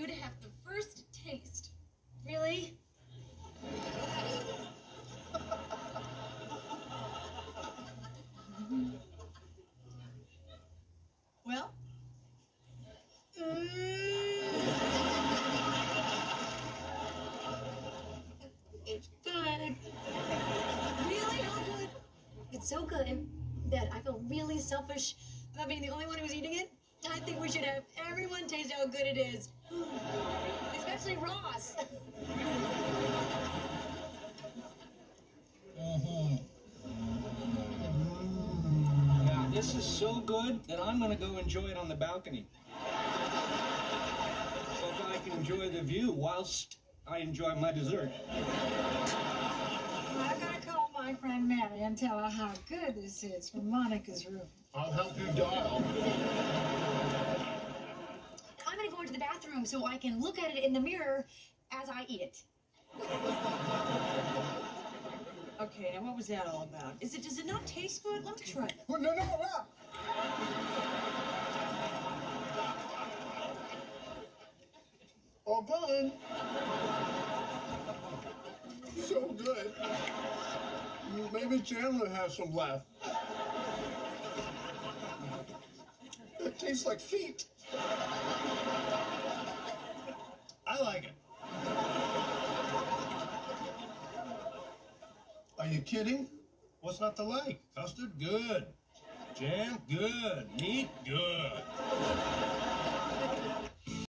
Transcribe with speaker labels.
Speaker 1: you to have the first taste. Really?
Speaker 2: Well, mm,
Speaker 1: It's good. Really? How good? It's so good that I feel really selfish about being the only one who's eating it. I think we should have everyone taste how good it is. Especially Ross. Mm-hmm.
Speaker 3: Now, this is so good that I'm going to go enjoy it on the balcony. So that I can enjoy the view whilst I enjoy my dessert.
Speaker 2: I gotta call my friend Mary and tell her how good this is from Monica's room.
Speaker 4: I'll help you dial.
Speaker 1: I'm gonna the bathroom so I can look at it in the mirror as I eat it.
Speaker 2: Okay, now what was that all about? Is it does it not taste good? Let me try it.
Speaker 4: Oh, no, no, no. All done. So good. Maybe Chandler has some left. It tastes like feet. Are you kidding? What's not to like? Custard, good. Jam, good. Meat, good.